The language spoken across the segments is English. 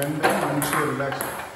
Bend down and slow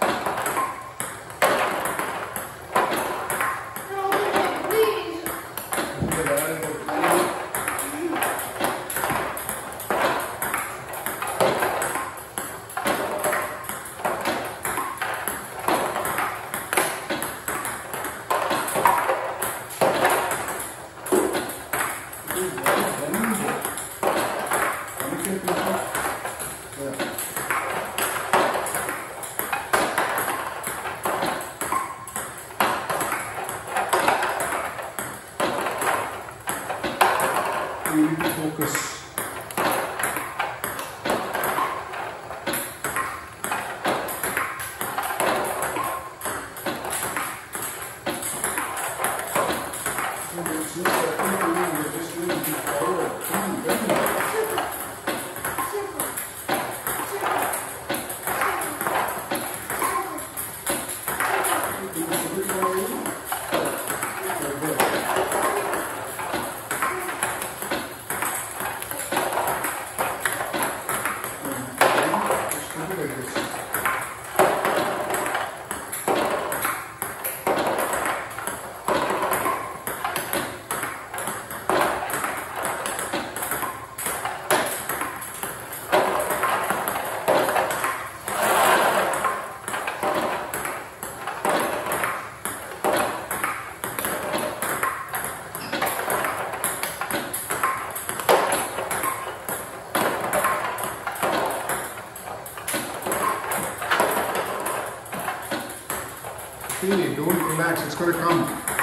It's just that you're just really be It, don't relax, it's gonna come.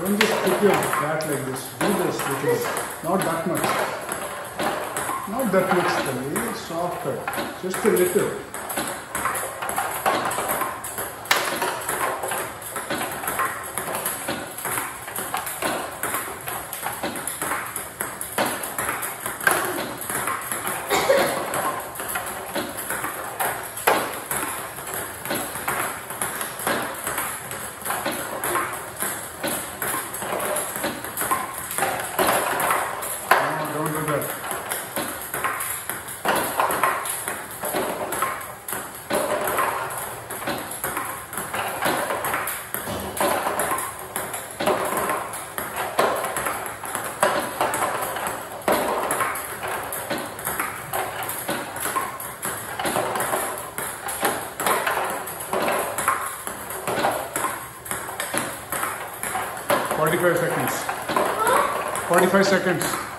Don't just put your bat like this. Do this little. Not that much. Not that much, Kali. Softer. Just a little. 45 seconds. 45 seconds.